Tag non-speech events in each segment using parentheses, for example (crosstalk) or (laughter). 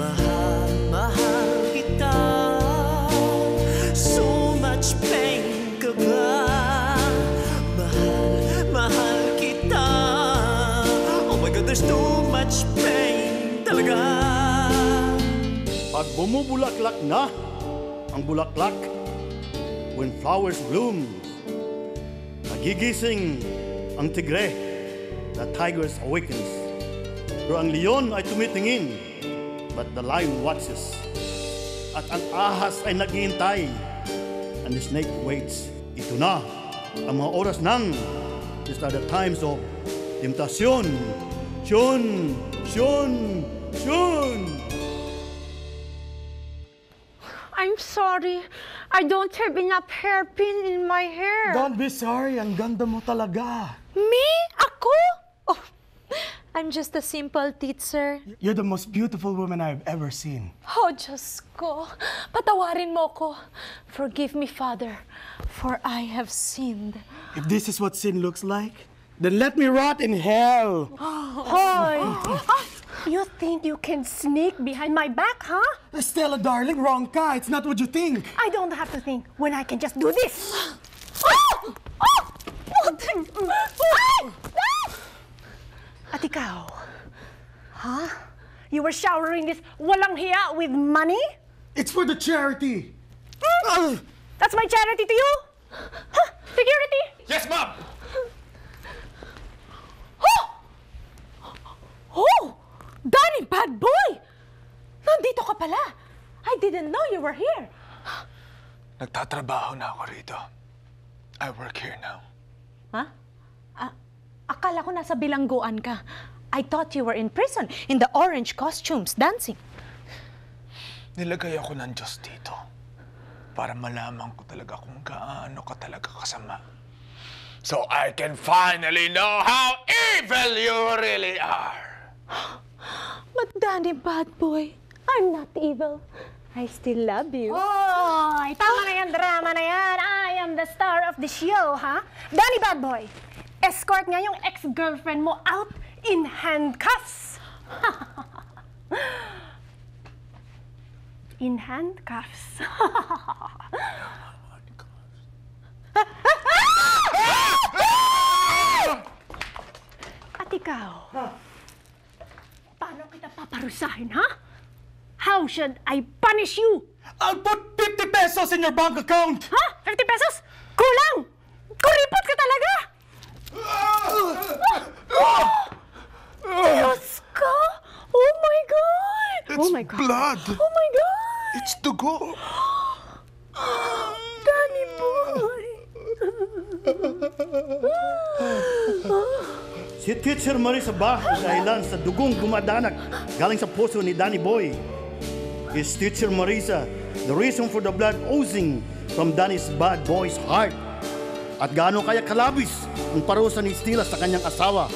Mahal, mahal kita So much pain ka ba? Mahal, mahal kita Oh my God, there's too much pain talaga Pag bumubulaklak na ang bulaklak, when flowers bloom, nagigising ang tigre, the tigers awakens. Pero ang leon ay tumitingin, but the lion watches. At ang ahas ay naghihintay, and the snake waits. Ito na ang mga oras ng These are the times of temptasyon. Shun! Shun! Shun! I'm sorry. I don't have enough hairpin in my hair. Don't be sorry, ang ganda mo talaga. Me? Ako? Oh, I'm just a simple teacher. You're the most beautiful woman I've ever seen. Oh, Diyos ko. Patawarin mo ko. Forgive me, Father, for I have sinned. If this is what sin looks like, then let me rot in hell. (gasps) Hoy! (gasps) you think you can sneak behind my back, huh? Stella, darling, wrong ka. It's not what you think. I don't have to think when I can just do this. (gasps) Ah! At ikaw, huh? You were showering this walang hiya with money? It's for the charity. That's my charity to you? Huh? Security? Yes, ma'am! Oh! Danny, bad boy! Nandito ka pala. I didn't know you were here. Nagtatrabaho na ako rito. I work here now. Ha? Ah, akala ko nasa bilangguan ka. I thought you were in prison, in the orange costumes, dancing. Nilagay ako ng Diyos dito para malaman ko talaga kung gaano ka talaga kasama. So I can finally know how evil you really are. But Danny, bad boy, I'm not evil. I still love you. Hoy! Tama na yan, drama na yan. I am the star of the show, ha? Danny Bad Boy, escort nga yung ex-girlfriend mo out in handcuffs. (laughs) in handcuffs. (laughs) At ikaw, paano kita paparusahin, ha? How should I punish you? I'll put 50 pesos in your bank account. Ha? 50 pesos? Kulang! Kuripot ka talaga! Diyos ko! Oh my God! It's oh my God! blood. Oh my God! It's dugo. Danny boy! Si Teacher Marisa ba dahilan sa dugong gumadanak galing sa puso ni Danny Boy? Is Teacher Marisa the reason for the blood oozing from Danny's bad boy's heart? At gaano kaya kalabis ang parusa ni Stila sa kanyang asawa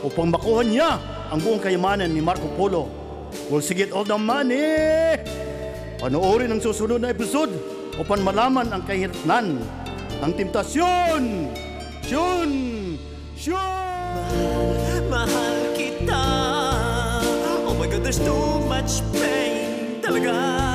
upang makuha niya ang buong kayamanan ni Marco Polo? We'll get all the money! Panoorin ang susunod na episode upang malaman ang kahirapnan ng temptasyon! Shun! Shun! Mahal kita Oh my God, there's too much pain talaga